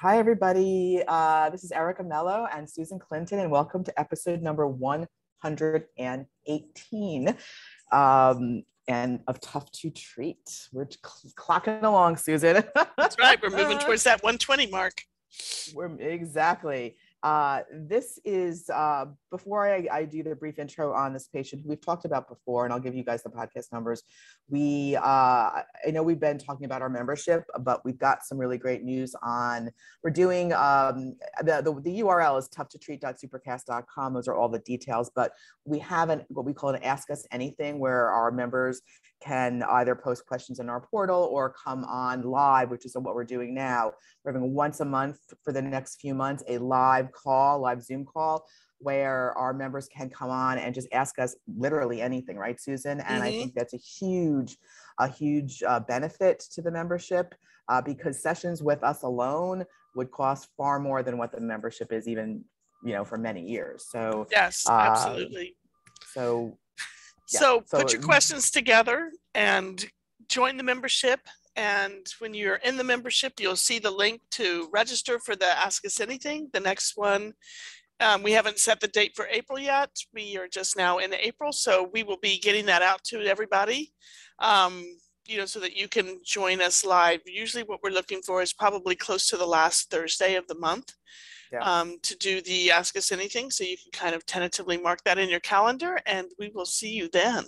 Hi, everybody. Uh, this is Erica Meloe and Susan Clinton, and welcome to episode number 118 um, and of Tough to Treat. We're cl- clocking along, Susan. That's right. We're moving towards that 120 mark. We're exactly. Uh, this is uh, before I, I, do the brief intro on this patient we've talked about before, and I'll give you guys the podcast numbers. We, uh, I know we've been talking about our membership, but we've got some really great news on. We're doing um, the, the, the URL is toughtotreat.supercast.com. Those are all the details, but we have an what we call an Ask Us Anything, where our members can either post questions in our portal or come on live, which is what we're doing now. We're having once a month for the next few months a live call, live Zoom call, where our members can come on and just ask us literally anything, right, Susan? And mm-hmm. I think that's a huge, a huge uh, benefit to the membership uh, because sessions with us alone would cost far more than what the membership is, even you know, for many years. So yes, uh, absolutely. So yeah. So, so put your questions together and join the membership. And when you're in the membership, you'll see the link to register for the Ask Us Anything. The next one, um, we haven't set the date for April yet. We are just now in April, so we will be getting that out to everybody. Um, you know, so that you can join us live. Usually, what we're looking for is probably close to the last Thursday of the month yeah. um, to do the Ask Us Anything. So you can kind of tentatively mark that in your calendar and we will see you then.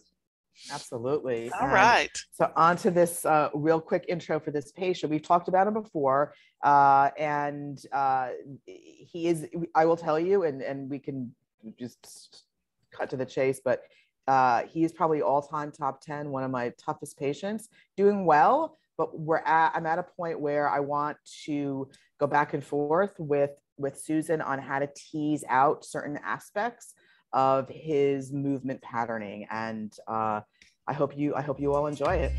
Absolutely. All and right. So on to this uh, real quick intro for this patient. We've talked about him before, uh, and uh, he is. I will tell you, and and we can just cut to the chase, but uh, he is probably all-time top ten. One of my toughest patients, doing well, but we're at. I'm at a point where I want to go back and forth with with Susan on how to tease out certain aspects of his movement patterning. And uh, I hope you I hope you all enjoy it.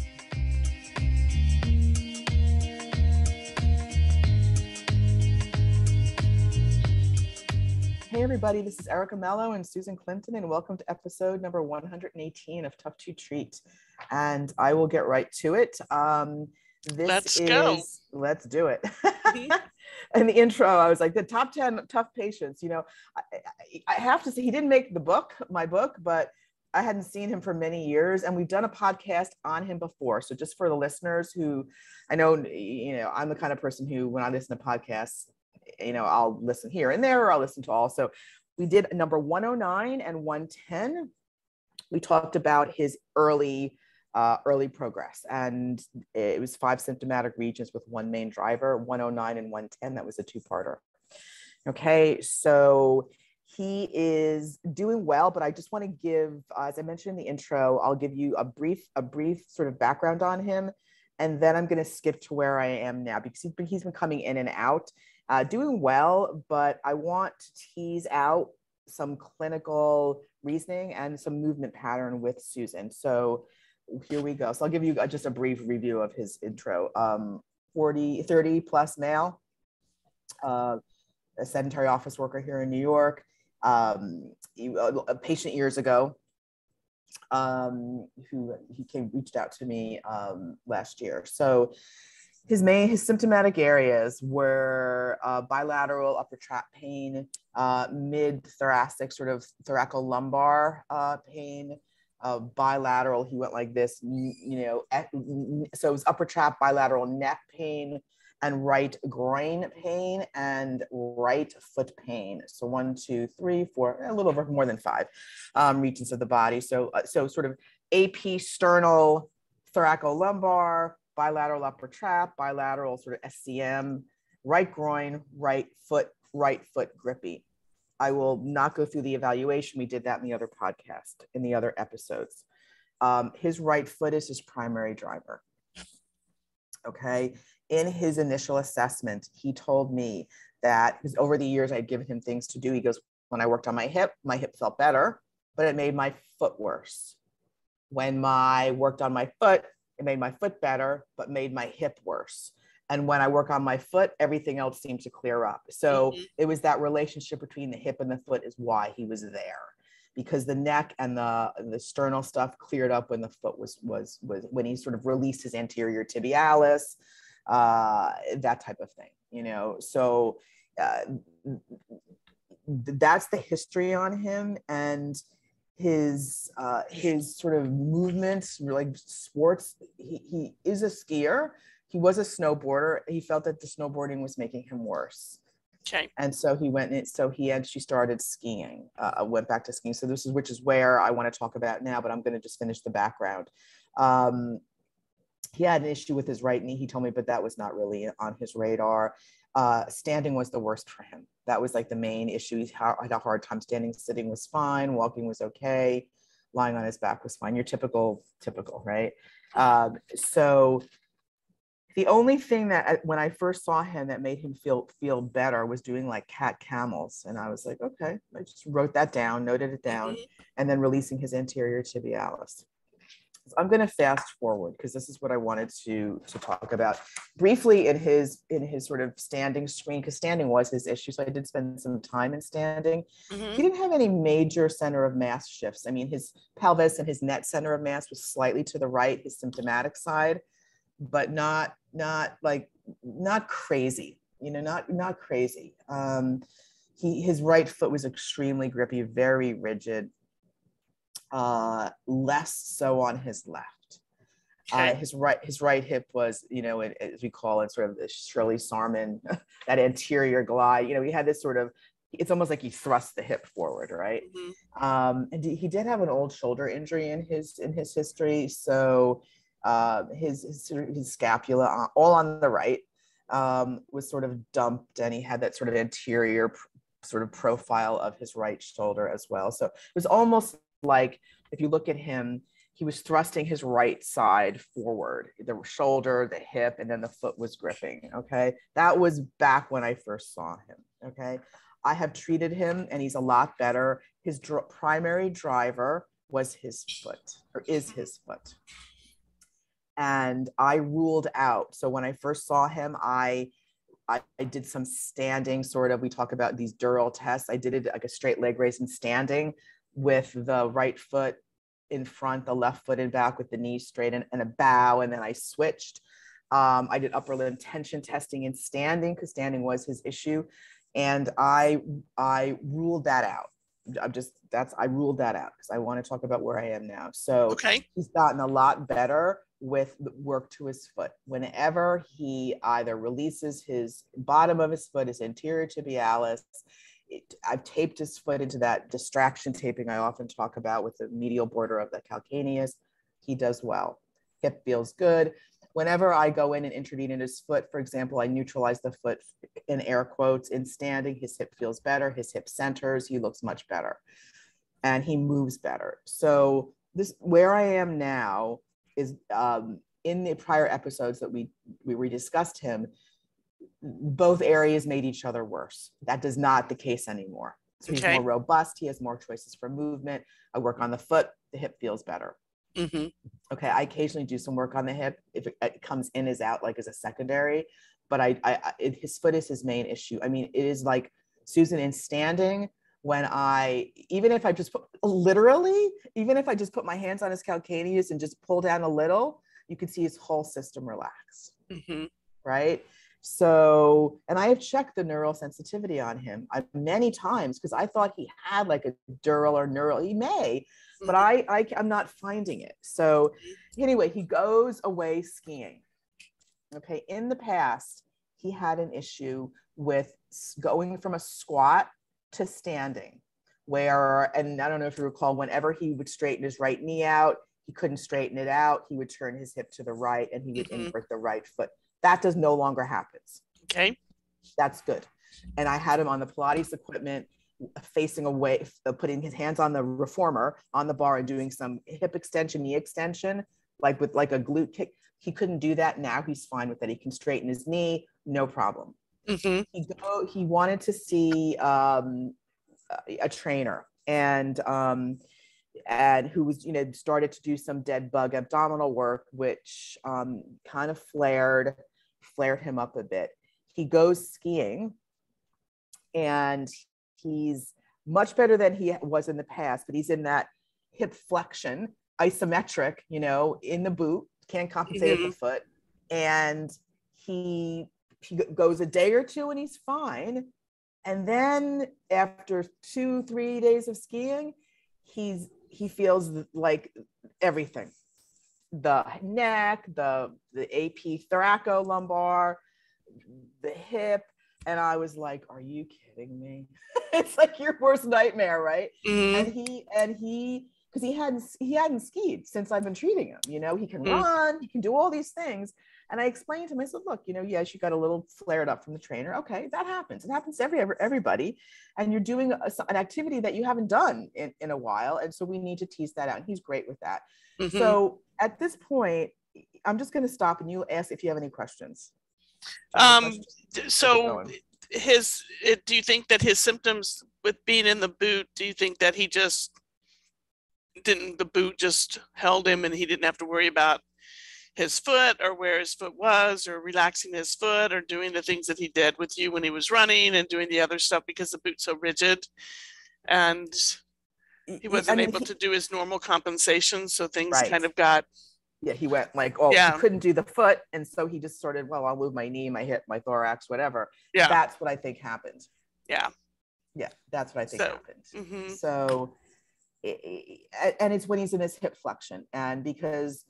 Hey everybody, this is Erica Meloe and Susan Clinton, and welcome to episode number 118 of Tough to Treat. And I will get right to it. Um, this let's is, go. Let's do it. Mm-hmm. in the intro, I was like, the top 10 tough patients. You know, I, I, have to say, he didn't make the book, my book, but I hadn't seen him for many years. And we've done a podcast on him before. So just for the listeners who I know, you know, I'm the kind of person who, when I listen to podcasts, you know, I'll listen here and there, or I'll listen to all. So we did number 109 and 110. We talked about his early uh, early progress. And it was five symptomatic regions with one main driver, 109 and 110. That was a two parter. Okay, so he is doing well, but I just want to give, uh, as I mentioned in the intro, I'll give you a brief, a brief sort of background on him. And then I'm going to skip to where I am now because he's been, he's been coming in and out, uh, doing well, but I want to tease out some clinical reasoning and some movement pattern with Susan. So here we go. So I'll give you just a brief review of his intro. Um, 40, 30 plus male, uh, a sedentary office worker here in New York, um, a patient years ago um, who he came reached out to me um, last year. So his main his symptomatic areas were uh, bilateral upper trap pain, uh, mid thoracic sort of thoracolumbar uh, pain, uh, bilateral. He went like this, you know, so it was upper trap, bilateral neck pain, and right groin pain and right foot pain. So one, two, three, four, a little over more than five um, regions of the body. So, uh, so sort of AP sternal, thoracolumbar, bilateral upper trap, bilateral sort of SCM, right groin, right foot, right foot grippy. I will not go through the evaluation. We did that in the other podcast, in the other episodes. Um, his right foot is his primary driver. Okay. In his initial assessment, he told me that because over the years I'd given him things to do. He goes, When I worked on my hip, my hip felt better, but it made my foot worse. When I worked on my foot, it made my foot better, but made my hip worse and when i work on my foot everything else seems to clear up so mm-hmm. it was that relationship between the hip and the foot is why he was there because the neck and the the sternal stuff cleared up when the foot was was was when he sort of released his anterior tibialis uh, that type of thing you know so uh, that's the history on him and his uh, his sort of movements like sports he, he is a skier he was a snowboarder. He felt that the snowboarding was making him worse. Okay. And so he went in so he actually started skiing uh, went back to skiing. So this is which is where i want to talk about now but i'm going to just finish the background. Um, he had an issue with his right knee he told me but that was not really on his radar. Uh, standing was the worst for him. That was like the main issue. He had a hard time standing, sitting was fine, walking was okay, lying on his back was fine. Your typical, typical, right? Um, so the only thing that uh, when I first saw him that made him feel feel better was doing like cat camels, and I was like, okay, I just wrote that down, noted it down, mm-hmm. and then releasing his anterior tibialis. I'm going to fast forward because this is what I wanted to to talk about briefly in his in his sort of standing screen because standing was his issue. So I did spend some time in standing. Mm-hmm. He didn't have any major center of mass shifts. I mean, his pelvis and his net center of mass was slightly to the right, his symptomatic side, but not not like not crazy. You know, not not crazy. Um, he his right foot was extremely grippy, very rigid uh, less so on his left. Uh, okay. Uh, his right his right hip was, you know, it, as we call it, sort of the Shirley Sahrmann, that anterior glide. You know, he had this sort of. It's almost like he thrust the hip forward, right? Mm-hmm. Um, and he did have an old shoulder injury in his in his history, so uh, his, his his scapula, uh, all on the right, um, was sort of dumped, and he had that sort of anterior pr- sort of profile of his right shoulder as well. So it was almost like if you look at him, he was thrusting his right side forward, the shoulder, the hip, and then the foot was gripping. Okay. That was back when I first saw him. Okay. I have treated him and he's a lot better. His dr- primary driver was his foot or is his foot. And I ruled out. So when I first saw him, I I, I, did some standing sort of we talk about these dural tests i did it like a straight leg raise and standing with the right foot in front, the left foot in back with the knees straight and, and a bow. And then I switched. Um, I did upper limb tension testing in standing because standing was his issue. And I, I ruled that out. I'm just, that's, I ruled that out because I want to talk about where I am now. So okay. he's gotten a lot better with work to his foot. Whenever he either releases his bottom of his foot, his anterior tibialis, it, I've taped his foot into that distraction taping I often talk about with the medial border of the calcaneus. He does well. Hip feels good. Whenever I go in and intervene in his foot, for example, I neutralize the foot in air quotes in standing. His hip feels better. His hip centers. He looks much better, and he moves better. So this where I am now is um, in the prior episodes that we we, we discussed him both areas made each other worse. That does not the case anymore. So he's more robust. He has more choices for movement. I work on the foot. The hip feels better. Mm-hmm. Okay. I occasionally do some work on the hip if it, it comes in as out, like as a secondary. But I, I, it, his foot is his main issue. I mean, it is like Susan in standing. When I, even if I just put literally, even if I just put my hands on his calcaneus and just pull down a little, you can see his whole system relax. Mm-hmm. Right so, and I have checked the neural sensitivity on him I, many times because I thought he had like a dural or neural. He may, but mm-hmm. I, I I'm not finding it. So, anyway, he goes away skiing. Okay, in the past, he had an issue with going from a squat to standing, where, and I don't know if you recall, whenever he would straighten his right knee out, he couldn't straighten it out. He would turn his hip to the right and he would mm-hmm. invert the right foot that does no longer happens. Okay. That's good. And I had him on the Pilates equipment facing away, uh, putting his hands on the reformer on the bar and doing some hip extension, knee extension, like with like a glute kick. He couldn't do that. Now he's fine with that. He can straighten his knee, no problem. Mm-hmm. He go, he wanted to see um, a trainer and um, and who was you know started to do some dead bug abdominal work, which um, kind of flared flared him up a bit. He goes skiing and he's much better than he was in the past, but he's in that hip flexion, isometric, you know, in the boot, can't compensate mm-hmm. at the mm-hmm. foot. And he he goes a day or two and he's fine. And then after two, three days of skiing, he's he feels like everything the neck, the the AP thoracolumbar, the hip, and I was like, "Are you kidding me?" it's like your worst nightmare, right? Mm-hmm. And he and he because he hadn't he hadn't skied since I've been treating him. You know, he can mm-hmm. run, he can do all these things. And I explained to him, I said, look, you know, yes, you got a little flared up from the trainer. Okay, that happens. It happens to every, every everybody. And you're doing a, an activity that you haven't done in, in a while. And so we need to tease that out. And he's great with that. Mm-hmm. So at this point, I'm just going to stop and you ask if you have any questions. Um, questions. so his, it, do you think that his symptoms with being in the boot, do you think that he just didn't, the boot just held him and he didn't have to worry about his foot or where his foot was or relaxing his foot or doing the things that he did with you when he was running and doing the other stuff because the boot's so rigid and he wasn't I mean, able he, to do his normal compensation so things right. kind of got yeah he went like oh yeah. he couldn't do the foot and so he just sort of well i'll move my knee my hip my thorax whatever yeah that's what i think happened yeah yeah that's what i think so, happened mm-hmm. so and it's when he's in his hip flexion and because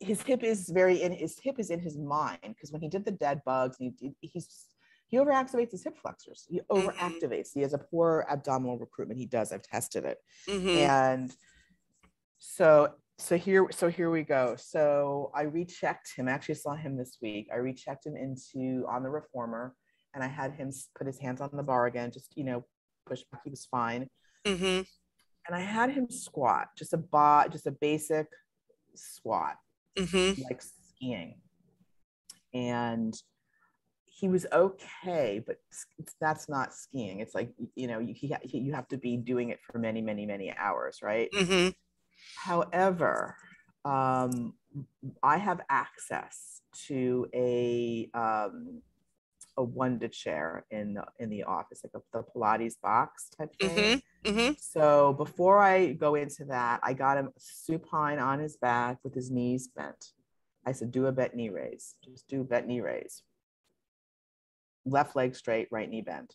his hip is very in his hip is in his mind because when he did the dead bugs, he, he's he overactivates his hip flexors. He mm-hmm. overactivates. Mm-hmm. He has a poor abdominal recruitment. He does. I've tested it, mm-hmm. and so so here so here we go. So I rechecked him. I actually saw him this week. I rechecked him into on the reformer, and I had him put his hands on the bar again. Just you know, push back. He was fine. Mm-hmm. And I had him squat, just a bot, just a basic squat mm-hmm. like skiing. And he was okay, but that's not skiing. It's like, you know, you, you have to be doing it for many, many, many hours, right? Mm-hmm. However, um, I have access to a um, a Wunda chair in the, in the office, like a, the Pilates box type thing. Mm-hmm, mm-hmm. So before I go into that, I got him supine on his back with his knees bent. I said, do a bent knee raise. Just do bent knee raise. Left leg straight, right knee bent.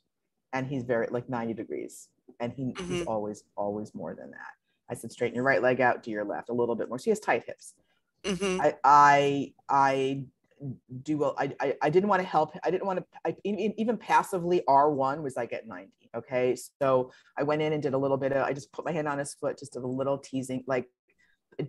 And he's very like 90 degrees. And he, mm-hmm. he's always, always more than that. I said, straighten your right leg out, do your left a little bit more. So he has tight hips. Mm-hmm. I, I, I do well. I, I, I didn't want to help. I didn't want to, I, even passively R1 was like at 90. Okay. So I went in and did a little bit of, I just put my hand on his foot, just did a little teasing, like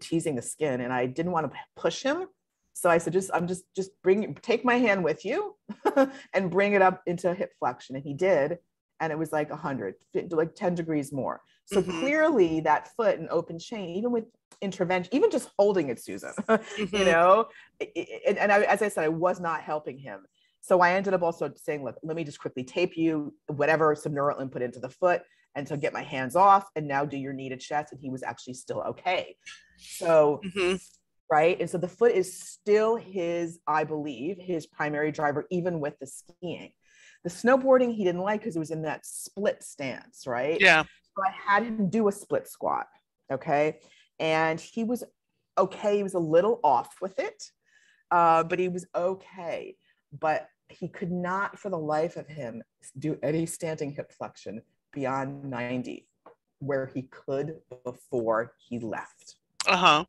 teasing the skin. And I didn't want to push him. So I said, just, I'm just, just bring, take my hand with you and bring it up into hip flexion. And he did. And it was like a hundred, like 10 degrees more. So mm-hmm. clearly that foot and open chain, even with intervention, even just holding it, Susan, mm-hmm. you know, and, and I, as I said, I was not helping him. So I ended up also saying, look, let me just quickly tape you, whatever, some neural input into the foot and to get my hands off and now do your knee to chest. And he was actually still okay. So, mm-hmm. right. And so the foot is still his, I believe, his primary driver, even with the skiing. The snowboarding he didn't like because it was in that split stance, right? Yeah. So I had him do a split squat. Okay. And he was okay. He was a little off with it, uh, but he was okay. But he could not, for the life of him, do any standing hip flexion beyond 90, where he could before he left. Uh huh.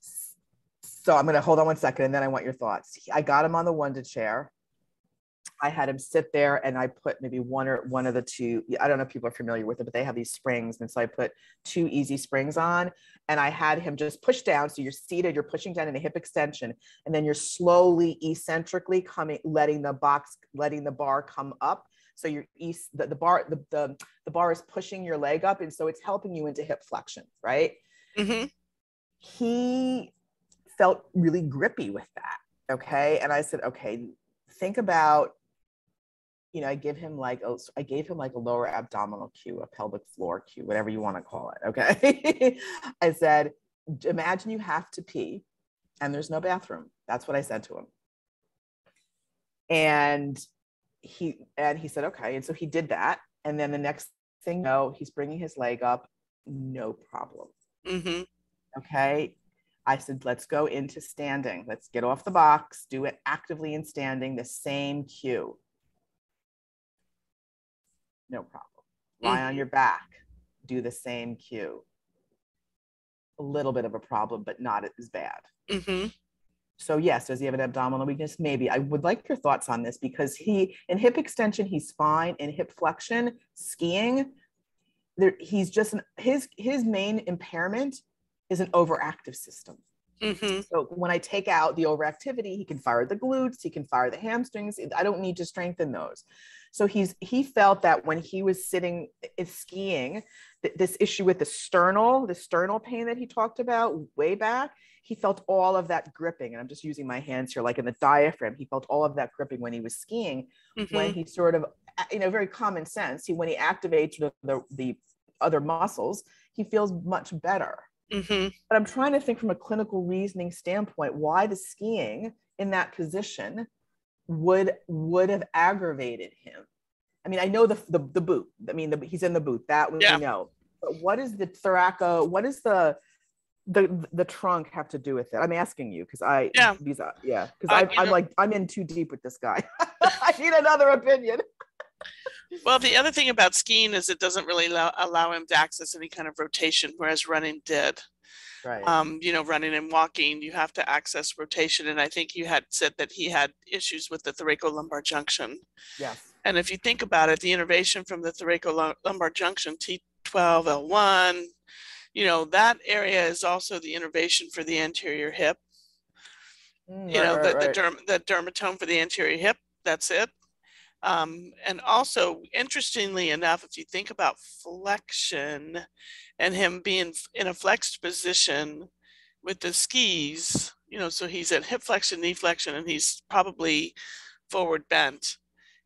So I'm going to hold on one second and then I want your thoughts. I got him on the Wunda chair. I had him sit there and I put maybe one or one of the two. I don't know if people are familiar with it, but they have these springs. And so I put two easy springs on and I had him just push down. So you're seated, you're pushing down in a hip extension, and then you're slowly eccentrically coming, letting the box, letting the bar come up. So you're east, the, the bar, the, the, the bar is pushing your leg up. And so it's helping you into hip flexion, right? Mm-hmm. He felt really grippy with that. Okay. And I said, okay, think about you know, I give him like a, I gave him like a lower abdominal cue, a pelvic floor cue, whatever you want to call it. Okay. I said, imagine you have to pee and there's no bathroom. That's what I said to him. And he, and he said, okay. And so he did that. And then the next thing, no, he's bringing his leg up, no problem. Mm-hmm. Okay. I said, let's go into standing. Let's get off the box, do it actively in standing, the same cue. No problem. Lie mm-hmm. on your back, do the same cue. A little bit of a problem, but not as bad. Mm-hmm. So, yes, does he have an abdominal weakness? Maybe. I would like your thoughts on this because he, in hip extension, he's fine. In hip flexion, skiing, there, he's just his his main impairment is an overactive system. Mm-hmm. So when I take out the overactivity, he can fire the glutes, he can fire the hamstrings. I don't need to strengthen those. So he's he felt that when he was sitting is skiing, th- this issue with the sternal, the sternal pain that he talked about way back, he felt all of that gripping. And I'm just using my hands here, like in the diaphragm. He felt all of that gripping when he was skiing. Mm-hmm. When he sort of, you know, very common sense. He when he activates the, the, the other muscles, he feels much better. Mm-hmm. But I'm trying to think from a clinical reasoning standpoint why the skiing in that position would would have aggravated him. I mean, I know the the, the boot. I mean, the, he's in the boot that we yeah. know. But what is the thoraco? What is the the the trunk have to do with it? I'm asking you because I yeah because yeah because I'm like I'm in too deep with this guy. I need another opinion. Well, the other thing about skiing is it doesn't really allow, allow him to access any kind of rotation, whereas running did. Right. Um, you know, running and walking, you have to access rotation. And I think you had said that he had issues with the thoracolumbar junction. Yes. And if you think about it, the innervation from the thoracolumbar junction, T12L1, you know, that area is also the innervation for the anterior hip. Mm, you right, know, right, the, the, derm, the dermatome for the anterior hip, that's it. Um, and also, interestingly enough, if you think about flexion and him being in a flexed position with the skis, you know, so he's at hip flexion, knee flexion, and he's probably forward bent.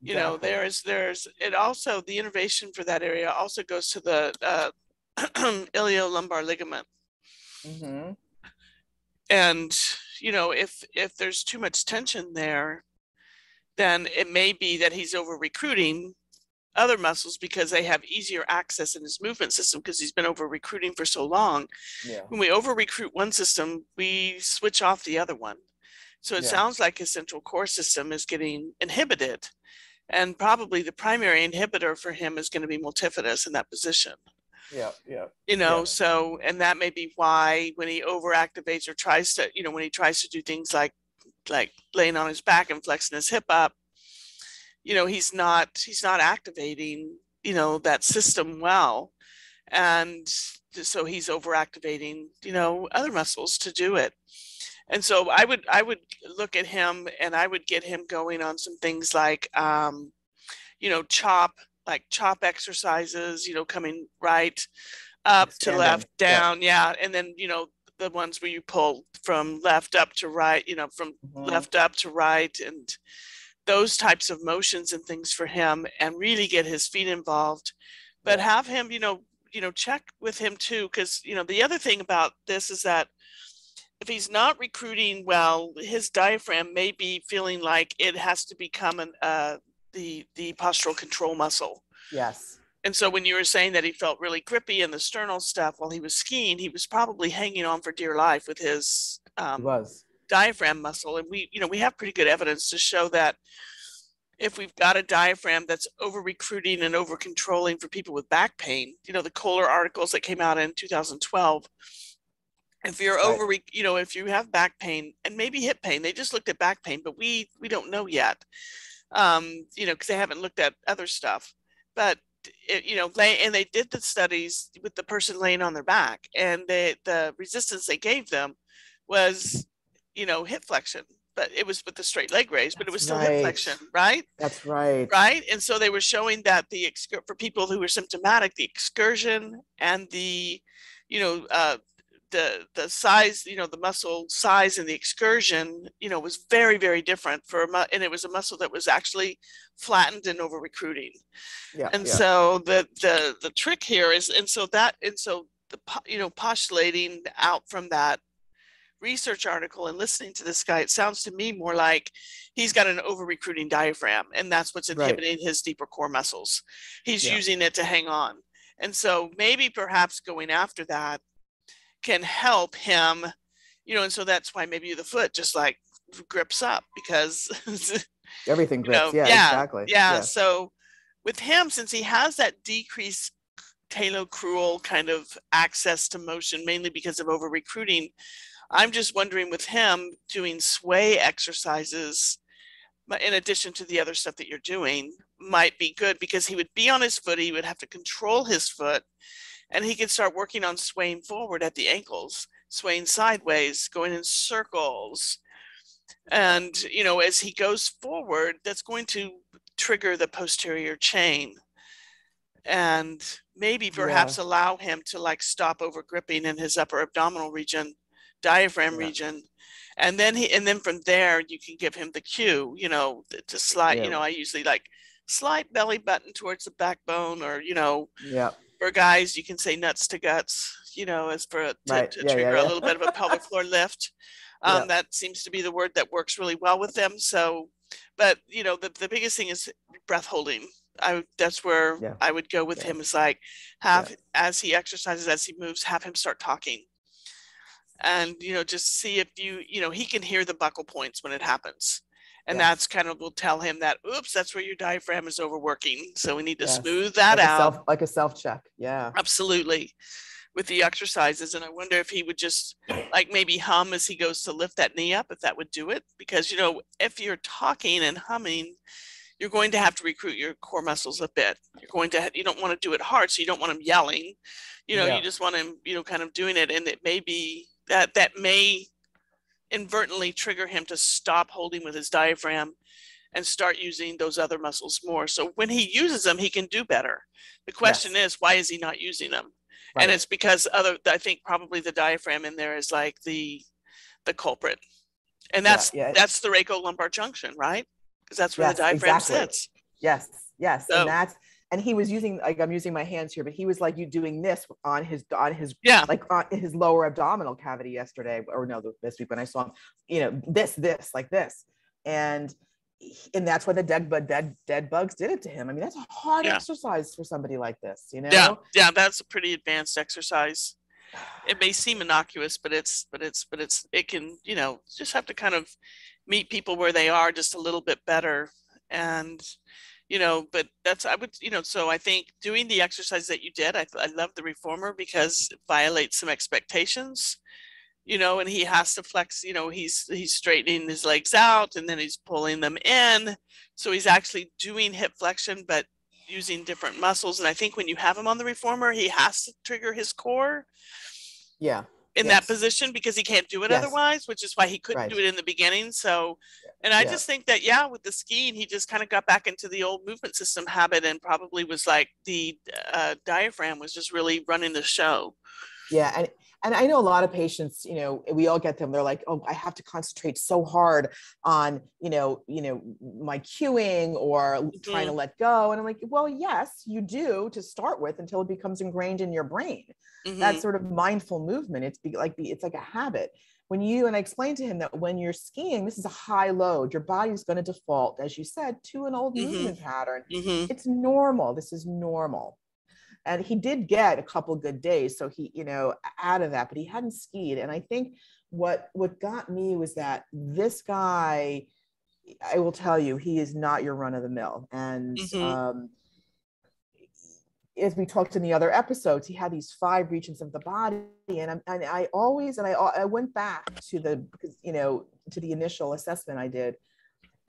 You know, there's there's it also the innervation for that area also goes to the uh, iliolumbar ligament. Mm-hmm. And you know, if if there's too much tension there, then it may be that he's over recruiting other muscles because they have easier access in his movement system because he's been over recruiting for so long. Yeah. When we over recruit one system, we switch off the other one. So it yeah. sounds like his central core system is getting inhibited. And probably the primary inhibitor for him is going to be multifidus in that position. Yeah, yeah. You know, yeah. so and that may be why when he overactivates or tries to, you know, when he tries to do things like like laying on his back and flexing his hip up, you know, he's not he's not activating, you know, that system well. And so he's overactivating, you know, other muscles to do it. And so I would I would look at him and I would get him going on some things like um, you know, chop, like chop exercises, you know, coming right up to left, down, yeah. yeah. And then, you know, the ones where you pull from left up to right, you know, from mm-hmm. left up to right and those types of motions and things for him and really get his feet involved. But have him, you know, you know, check with him too, because you know, the other thing about this is that if he's not recruiting well, his diaphragm may be feeling like it has to become an uh, the the postural control muscle. Yes. And so when you were saying that he felt really grippy in the sternal stuff while he was skiing, he was probably hanging on for dear life with his um, was. diaphragm muscle. And we, you know, we have pretty good evidence to show that if we've got a diaphragm that's over recruiting and over controlling for people with back pain, you know, the Kolar articles that came out in 2012, if you're right. over, you know, if you have back pain and maybe hip pain, they just looked at back pain, but we we don't know yet, um, you know, because they haven't looked at other stuff. But it, you know, lay, and they did the studies with the person laying on their back, and they, the resistance they gave them was, you know, hip flexion, but it was with the straight leg raise, but it was still right. hip flexion, right? That's right. Right. And so they were showing that the for people who were symptomatic, the excursion and the, you know, uh, the the size, you know, the muscle size and the excursion, you know, was very very different for a mu- and it was a muscle that was actually flattened and over recruiting. Yeah. And yeah. so the the the trick here is, and so that and so the you know postulating out from that research article and listening to this guy, it sounds to me more like he's got an over recruiting diaphragm, and that's what's inhibiting right. his deeper core muscles. He's yeah. using it to hang on. And so maybe perhaps going after that can help him you know, and so that's why maybe the foot just like grips up because everything grips. Know, yeah, yeah, exactly. Yeah. yeah. So with him, since he has that decreased talocrural kind of access to motion, mainly because of over recruiting, I'm just wondering with him doing sway exercises in addition to the other stuff that you're doing might be good because he would be on his foot, he would have to control his foot, and he could start working on swaying forward at the ankles, swaying sideways, going in circles. And, you know, as he goes forward, that's going to trigger the posterior chain and maybe perhaps yeah. allow him to like stop over gripping in his upper abdominal region, diaphragm yeah. region. And then he, and then from there, you can give him the cue, you know, to slide, yeah. you know, I usually like slide belly button towards the backbone or, you know, yeah. For guys, you can say nuts to guts, you know, as for to, right. to trigger a little bit of a pelvic floor lift. Um, That seems to be the word that works really well with them. So, but you know, the, the biggest thing is breath holding. I that's where yeah. I would go with yeah. him is like have yeah. as he exercises, as he moves, have him start talking. And you know, just see if you, you know, he can hear the buckle points when it happens. And that's kind of will tell him that, oops, that's where your diaphragm is overworking. So we need to yes. smooth that like out. Self, like a self check. Yeah. Absolutely with the exercises and i wonder if he would just like maybe hum as he goes to lift that knee up if that would do it because you know if you're talking and humming you're going to have to recruit your core muscles a bit you're going to have, you don't want to do it hard so you don't want them yelling you know yeah. you just want them you know kind of doing it and it may be that that may inadvertently trigger him to stop holding with his diaphragm and start using those other muscles more so when he uses them he can do better the question yes. is why is he not using them Right. And it's because other, I think probably the diaphragm in there is like the, the culprit. And that's, yeah, yeah. that's the lumbar junction, right? Because that's where yes, the diaphragm exactly. sits. Yes. Yes. So, and that's, and he was using like I'm using my hands here, but he was like you doing this on his on his yeah like on his lower abdominal cavity yesterday or no this week when I saw him, you know this this like this, and and that's why the dead bug dead dead bugs did it to him. I mean, that's a hard yeah. exercise for somebody like this, you know? Yeah, yeah, that's a pretty advanced exercise. It may seem innocuous, but it's but it's but it's it can, you know, just have to kind of meet people where they are just a little bit better. And you know, but that's I would, you know, so I think doing the exercise that you did, I, I love the reformer because it violates some expectations you know, and he has to flex, you know, he's he's straightening his legs out and then he's pulling them in. So he's actually doing hip flexion, but using different muscles. And I think when you have him on the reformer, he has to trigger his core. Yeah. In yes. that position because he can't do it yes. otherwise, which is why he couldn't right. do it in the beginning. So, and I yeah. just think that, yeah, with the skiing, he just kind of got back into the old movement system habit and probably was like the uh, diaphragm was just really running the show. Yeah. And and i know a lot of patients you know we all get them they're like oh i have to concentrate so hard on you know you know my cueing or mm-hmm. trying to mm-hmm. let go and i'm like well yes you do to start with until it becomes ingrained in your brain mm-hmm. that sort of mindful movement it's be, like it's like a habit when you and i explained to him that when you're skiing this is a high load your body's going to default as you said to an old mm-hmm. movement pattern mm-hmm. it's normal this is normal and he did get a couple good days so he you know out of that but he hadn't skied and i think what what got me was that this guy i will tell you he is not your run of the mill and mm-hmm. um as we talked in the other episodes, he had these five regions of the body, and, I, and I always and I, I went back to the you know to the initial assessment I did,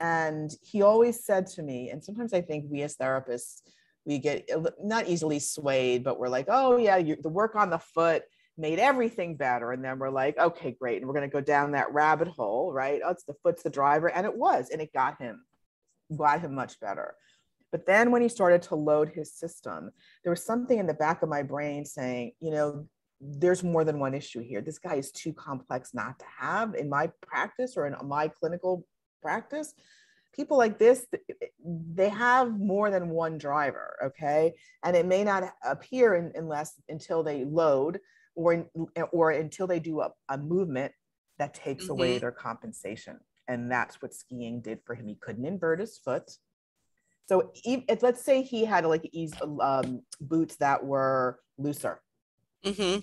and he always said to me, and sometimes I think we as therapists we get not easily swayed, but we're like, oh yeah, the work on the foot made everything better. And then we're like, okay, great. And we're going to go down that rabbit hole, right? Oh, it's the foot's the driver. And it was, and it got him, got him much better. But then when he started to load his system, there was something in the back of my brain saying, you know, there's more than one issue here. This guy is too complex not to have. In my practice or in my clinical practice people like this they have more than one driver okay? And it may not appear in, unless until they load or or until they do a, a movement that takes mm-hmm. away their compensation. And that's what skiing did for him. He couldn't invert his foot so if, let's say he had like ease um, boots that were looser mm-hmm.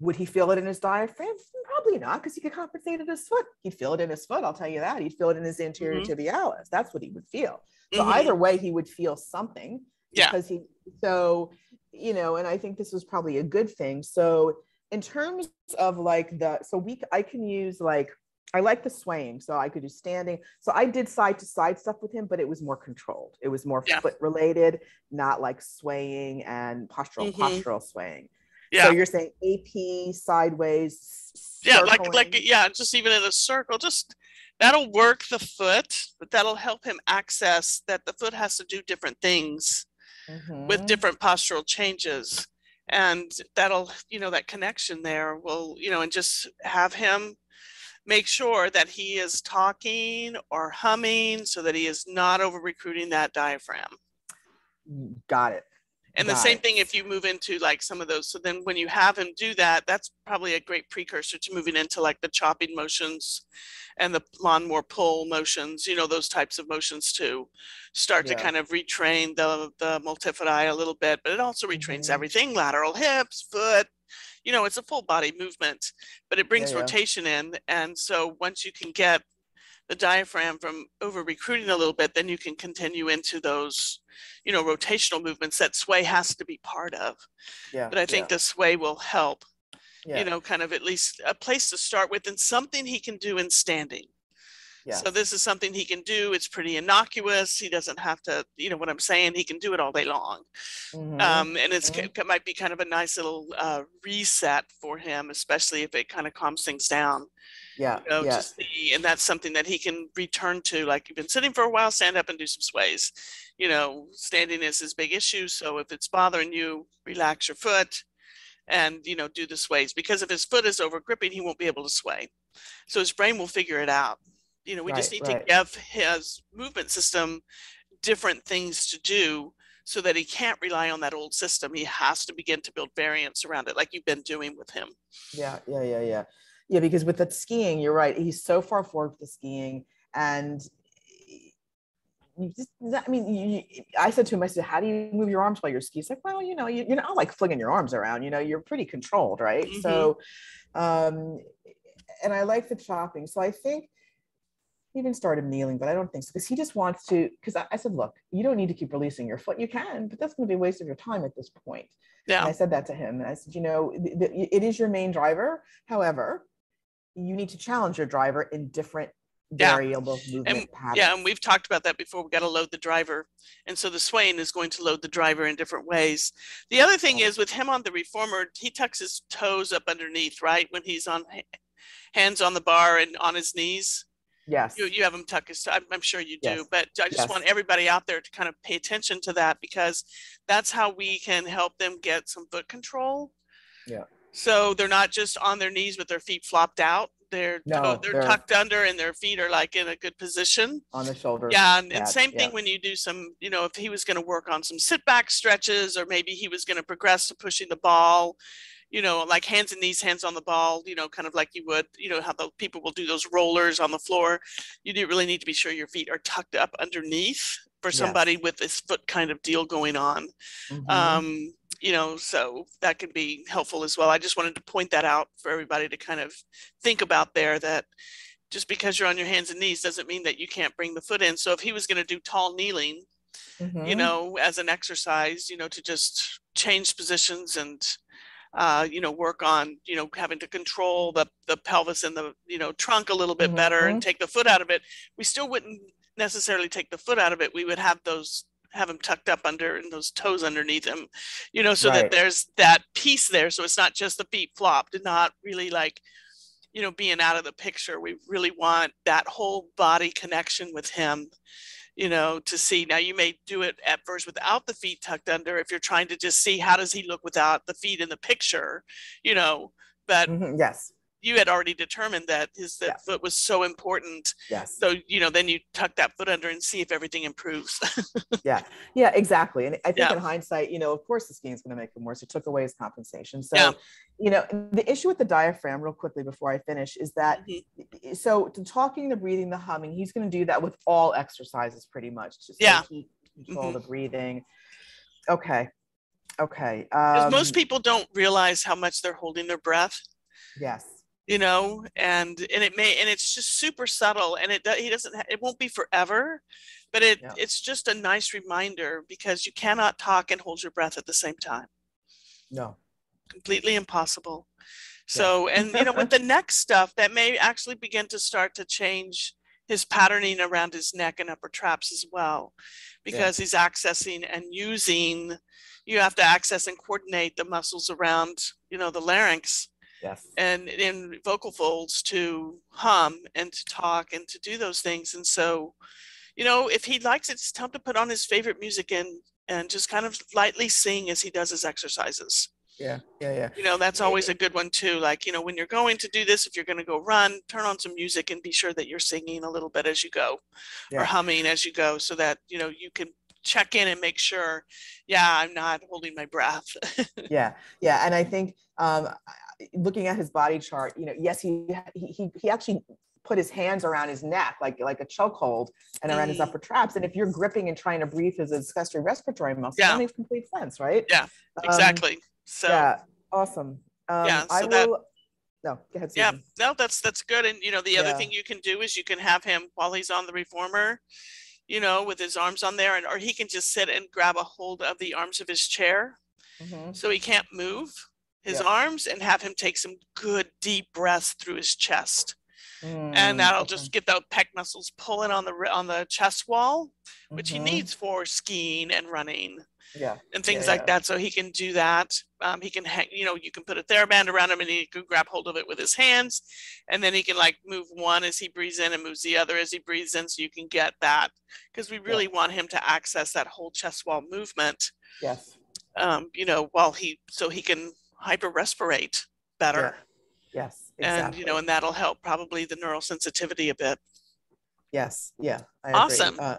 would he feel it in his diaphragm? Probably not, because he could compensate in his foot. He'd feel it in his foot. I'll tell you that. He'd feel it in his anterior mm-hmm. tibialis. That's what he would feel. So mm-hmm. either way, he would feel something. Yeah. Because he so you know, and I think this was probably a good thing. So in terms of like the so we I can use like I like the swaying, so I could do standing. So I did side to side stuff with him, but it was more controlled. It was more yeah. foot related, not like swaying and postural mm-hmm. postural swaying. Yeah. So you're saying AP sideways. Yeah, like like yeah, just even in a circle, just that'll work the foot, but that'll help him access that the foot has to do different things mm-hmm. with different postural changes. And that'll, you know, that connection there will, you know, and just have him make sure that he is talking or humming so that he is not over recruiting that diaphragm. Got it. And Got the same it. thing if you move into like some of those. So then when you have him do that, that's probably a great precursor to moving into like the chopping motions and the lawnmower pull motions, you know, those types of motions to start yeah. to kind of retrain the, the multifidi a little bit, but it also retrains mm-hmm. everything, lateral hips, foot, you know, it's a full body movement, but it brings yeah, yeah. rotation in. And so once you can get the diaphragm from over recruiting a little bit, then you can continue into those, you know, rotational movements that sway has to be part of. Yeah. But I think yeah. the sway will help, yeah. you know, kind of at least a place to start with and something he can do in standing. Yeah. So this is something he can do. It's pretty innocuous. He doesn't have to, you know what I'm saying? He can do it all day long. Mm-hmm. Um, and it's, mm-hmm. it might be kind of a nice little uh, reset for him, especially if it kind of calms things down. Yeah. You know, yeah. See, and that's something that he can return to. Like you've been sitting for a while, stand up and do some sways. You know, standing is his big issue. So if it's bothering you, relax your foot and you know do the sways because if his foot is over gripping he won't be able to sway so his brain will figure it out you know we right, just need right. to give his movement system different things to do so that he can't rely on that old system he has to begin to build variants around it like you've been doing with him yeah yeah yeah yeah yeah because with the skiing you're right he's so far forward with the skiing and you just, I mean, you, I said to him, I said, how do you move your arms while you're skiing? He's like, well, you know, you, are not like flinging your arms around, you know, you're pretty controlled, right? Mm-hmm. So, um, and I like the chopping. So I think even started kneeling, but I don't think so because he just wants to. Because I, I, said, look, you don't need to keep releasing your foot. You can, but that's going to be a waste of your time at this point. Yeah. And I said that to him, and I said, you know, th- th- it is your main driver. However, you need to challenge your driver in different variable yeah. movement and, patterns. Yeah, and we've talked about that before. We got to load the driver, and so the Swain is going to load the driver in different ways. The other thing is with him on the reformer, he tucks his toes up underneath, right, when he's on hands on the bar and on his knees. Yes. You, you have them tuck his, I'm, I'm sure you do, yes. but I just yes. want everybody out there to kind of pay attention to that because that's how we can help them get some foot control. Yeah. So they're not just on their knees with their feet flopped out. They're no, they're, they're, tucked under and their feet are like in a good position on the shoulder. Yeah, and, and same thing yeah. when you do some, you know, if he was going to work on some sit back stretches or maybe he was going to progress to pushing the ball you know, like hands and knees, hands on the ball, you know, kind of like you would, you know, how the people will do those rollers on the floor. You do really need to be sure your feet are tucked up underneath for somebody yes. with this foot kind of deal going on. Mm-hmm. Um, you know, so that can be helpful as well. I just wanted to point that out for everybody to kind of think about there that just because you're on your hands and knees doesn't mean that you can't bring the foot in. So if he was going to do tall kneeling, mm-hmm. you know, as an exercise, you know, to just change positions and uh, you know, work on, you know, having to control the, the pelvis and the, you know, trunk a little bit mm-hmm. better and take the foot out of it. We still wouldn't necessarily take the foot out of it. We would have those, have them tucked up under and those toes underneath them, you know, so right. that there's that piece there. So it's not just the feet flopped and not really like, you know, being out of the picture. We really want that whole body connection with him you know, to see. Now you may do it at first without the feet tucked under if you're trying to just see how does he look without the feet in the picture, you know. But mm-hmm. yes, you had already determined that his that yes. foot was so important. Yes. So you know, then you tuck that foot under and see if everything improves. yeah, yeah, exactly. And I think yeah. in hindsight, you know, of course, the skiing is going to make him worse. He took away his compensation. So, yeah. you know, the issue with the diaphragm, real quickly before I finish, is that mm-hmm. so the talking, the breathing, the humming, he's going to do that with all exercises, pretty much. Just yeah. control mm-hmm. the breathing. Okay. Okay. Um, most people don't realize how much they're holding their breath. Yes. You know, and and it may and it's just super subtle, and it he doesn't it won't be forever, but it yeah. it's just a nice reminder because you cannot talk and hold your breath at the same time. No. Completely impossible. So, yeah. and you know, with the neck stuff, that may actually begin to start to change his patterning around his neck and upper traps as well, because yeah. he's accessing and using. You have to access and coordinate the muscles around, you know, the larynx. Yes. And in vocal folds to hum and to talk and to do those things. And so, you know, if he likes it, it's time to put on his favorite music and and just kind of lightly sing as he does his exercises yeah yeah yeah you know that's always a good one too like you know when you're going to do this if you're going to go run turn on some music and be sure that you're singing a little bit as you go yeah. or humming as you go so that you know you can check in and make sure yeah i'm not holding my breath yeah yeah and i think um looking at his body chart you know yes he he he actually put his hands around his neck like like a chokehold and around mm. his upper traps and if you're gripping and trying to breathe his accessory respiratory muscle yeah. that makes complete sense right yeah um, exactly um, so yeah, awesome. Um, yeah, so I that, will. No, go ahead. Susan. Yeah, no, that's that's good. And you know, the other thing you can do is you can have him while he's on the reformer, you know, with his arms on there, and or he can just sit and grab a hold of the arms of his chair, mm-hmm. so he can't move his yeah. arms, and have him take some good deep breaths through his chest. Mm, and that'll okay. just get the pec muscles pulling on the on the chest wall, which mm-hmm. he needs for skiing and running yeah and things yeah, like yeah. that so he can do that um, he can hang you know you can put a theraband around him and he can grab hold of it with his hands and then he can like move one as he breathes in and moves the other as he breathes in so you can get that because we really yeah. want him to access that whole chest wall movement yes um, you know while he so he can hyper respirate better yes exactly. and you know and that'll help probably the neural sensitivity a bit yes yeah awesome uh,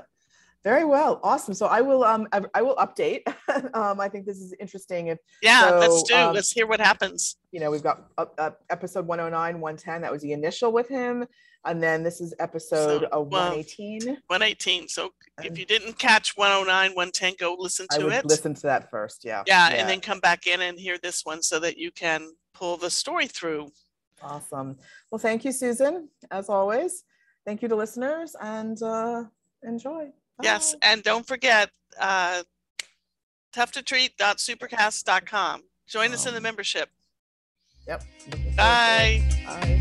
very well, awesome. So I will um I, I will update. um, I think this is interesting. If yeah, so, let's do. Um, let's hear what happens. You know, we've got uh, uh, episode 109, 110. That was the initial with him, and then this is episode so, 118. 118. So if you didn't catch 109, 110, go listen to it. Listen to that first. Yeah. yeah. Yeah, and then come back in and hear this one so that you can pull the story through. Awesome. Well, thank you, Susan. As always, thank you to listeners, and uh, enjoy. Yes, and don't forget uh, toughtotreat.supercast.com. Join us in the membership. Yep. Bye. Bye.